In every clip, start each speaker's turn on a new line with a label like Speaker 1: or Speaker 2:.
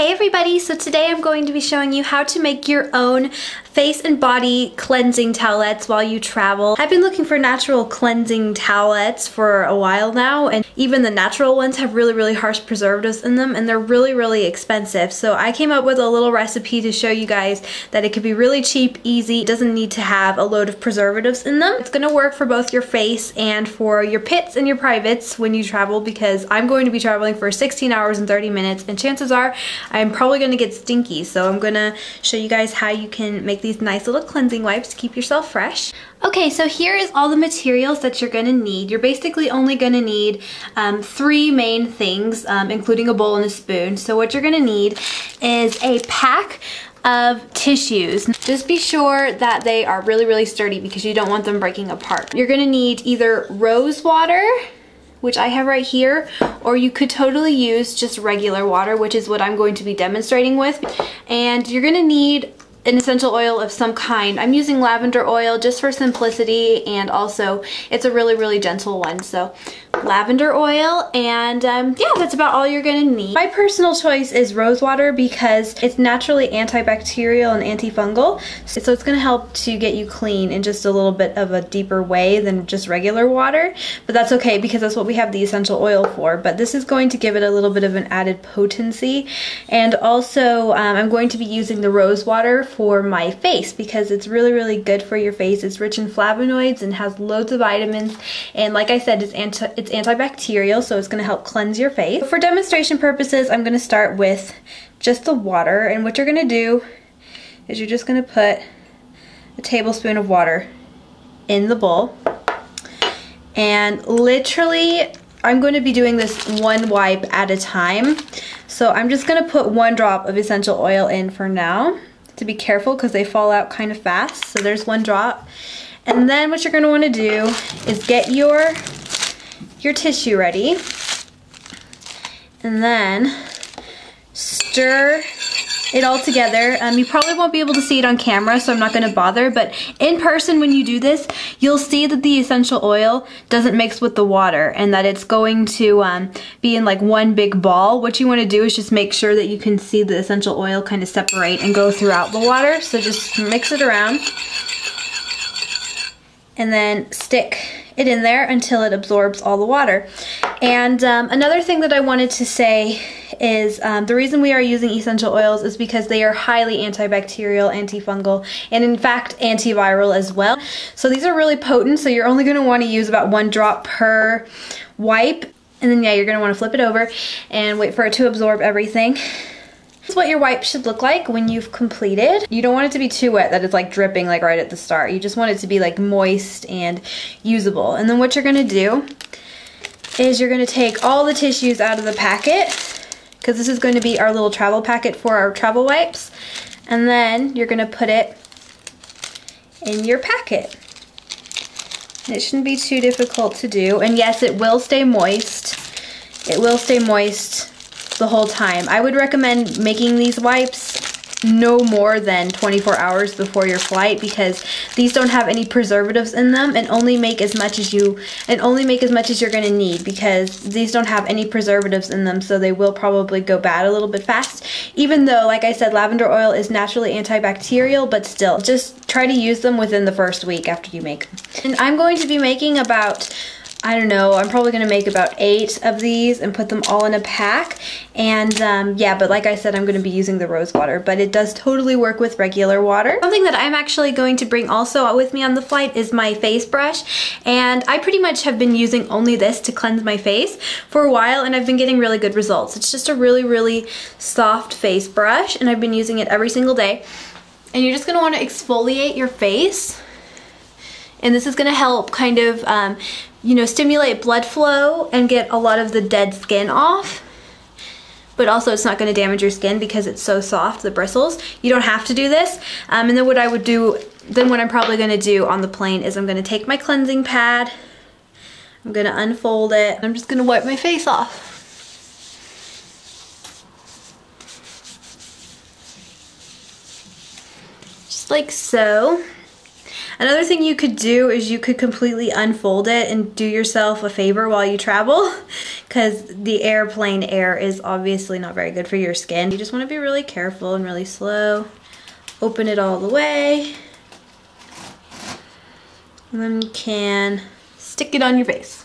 Speaker 1: Hey everybody, so today I'm going to be showing you how to make your own face and body cleansing towelettes while you travel. I've been looking for natural cleansing towelettes for a while now and even the natural ones have really really harsh preservatives in them and they're really really expensive. So I came up with a little recipe to show you guys that it could be really cheap, easy, it doesn't need to have a load of preservatives in them. It's going to work for both your face and for your pits and your privates when you travel because I'm going to be traveling for 16 hours and 30 minutes and chances are I'm probably going to get stinky. So I'm going to show you guys how you can make these nice little cleansing wipes to keep yourself fresh. Okay, so here is all the materials that you're going to need. You're basically only going to need um, three main things, um, including a bowl and a spoon. So what you're going to need is a pack of tissues. Just be sure that they are really, really sturdy because you don't want them breaking apart. You're gonna need either rose water, which I have right here, or you could totally use just regular water, which is what I'm going to be demonstrating with. And you're gonna need an essential oil of some kind. I'm using lavender oil just for simplicity and also it's a really, really gentle one. So lavender oil and um, yeah, that's about all you're gonna need. My personal choice is rose water because it's naturally antibacterial and antifungal. So it's gonna help to get you clean in just a little bit of a deeper way than just regular water. But that's okay because that's what we have the essential oil for. But this is going to give it a little bit of an added potency. And also um, I'm going to be using the rose water for my face because it's really, really good for your face. It's rich in flavonoids and has loads of vitamins. And like I said, it's, anti it's antibacterial, so it's gonna help cleanse your face. For demonstration purposes, I'm gonna start with just the water. And what you're gonna do is you're just gonna put a tablespoon of water in the bowl. And literally, I'm going to be doing this one wipe at a time. So I'm just going to put one drop of essential oil in for now to be careful because they fall out kind of fast. So there's one drop. And then what you're going to want to do is get your, your tissue ready. And then stir it all together. Um, you probably won't be able to see it on camera, so I'm not gonna bother, but in person when you do this, you'll see that the essential oil doesn't mix with the water and that it's going to um, be in like one big ball. What you wanna do is just make sure that you can see the essential oil kind of separate and go throughout the water. So just mix it around and then stick it in there until it absorbs all the water. And um, another thing that I wanted to say is um, the reason we are using essential oils is because they are highly antibacterial, antifungal, and in fact antiviral as well. So these are really potent, so you're only gonna wanna use about one drop per wipe. And then yeah, you're gonna wanna flip it over and wait for it to absorb everything. This is what your wipe should look like when you've completed. You don't want it to be too wet that it's like dripping like right at the start. You just want it to be like moist and usable. And then what you're gonna do is you're gonna take all the tissues out of the packet because this is going to be our little travel packet for our travel wipes. And then you're gonna put it in your packet. It shouldn't be too difficult to do. And yes, it will stay moist. It will stay moist the whole time. I would recommend making these wipes no more than 24 hours before your flight because these don't have any preservatives in them and only make as much as you and only make as much as you're going to need because these don't have any preservatives in them so they will probably go bad a little bit fast even though like I said lavender oil is naturally antibacterial but still just try to use them within the first week after you make them. And I'm going to be making about I don't know, I'm probably going to make about eight of these and put them all in a pack. And um, yeah, but like I said, I'm going to be using the rose water, but it does totally work with regular water. Something that I'm actually going to bring also with me on the flight is my face brush. And I pretty much have been using only this to cleanse my face for a while and I've been getting really good results. It's just a really, really soft face brush and I've been using it every single day. And you're just going to want to exfoliate your face and this is going to help kind of um, you know, stimulate blood flow and get a lot of the dead skin off. But also it's not going to damage your skin because it's so soft, the bristles. You don't have to do this. Um, and then what I would do, then what I'm probably going to do on the plane is I'm going to take my cleansing pad, I'm going to unfold it, I'm just going to wipe my face off. Just like so. Another thing you could do is you could completely unfold it and do yourself a favor while you travel because the airplane air is obviously not very good for your skin. You just want to be really careful and really slow. Open it all the way. And then you can stick it on your face.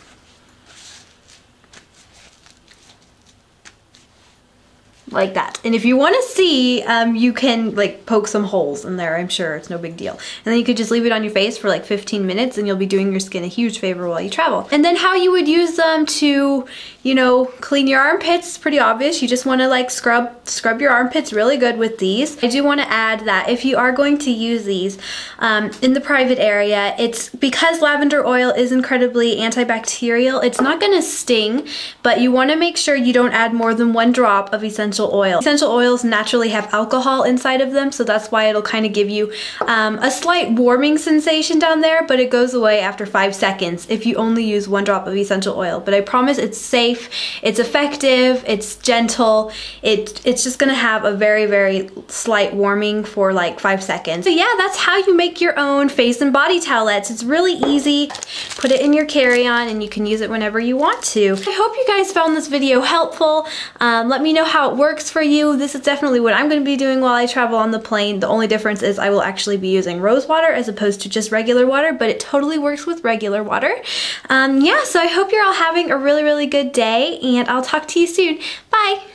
Speaker 1: Like that. And if you want to see, um, you can like poke some holes in there. I'm sure it's no big deal. And then you could just leave it on your face for like 15 minutes and you'll be doing your skin a huge favor while you travel. And then how you would use them to, you know, clean your armpits, pretty obvious. You just want to like scrub, scrub your armpits really good with these. I do want to add that if you are going to use these um, in the private area, it's because lavender oil is incredibly antibacterial, it's not going to sting, but you want to make sure you don't add more than one drop of essential essential oil. Essential oils naturally have alcohol inside of them, so that's why it'll kind of give you um, a slight warming sensation down there, but it goes away after five seconds if you only use one drop of essential oil. But I promise it's safe, it's effective, it's gentle, it, it's just gonna have a very, very slight warming for like five seconds. So yeah, that's how you make your own face and body towelettes. It's really easy. Put it in your carry-on and you can use it whenever you want to. I hope you guys found this video helpful. Um, let me know how it works works for you. This is definitely what I'm going to be doing while I travel on the plane. The only difference is I will actually be using rose water as opposed to just regular water, but it totally works with regular water. Um, yeah, so I hope you're all having a really, really good day, and I'll talk to you soon. Bye!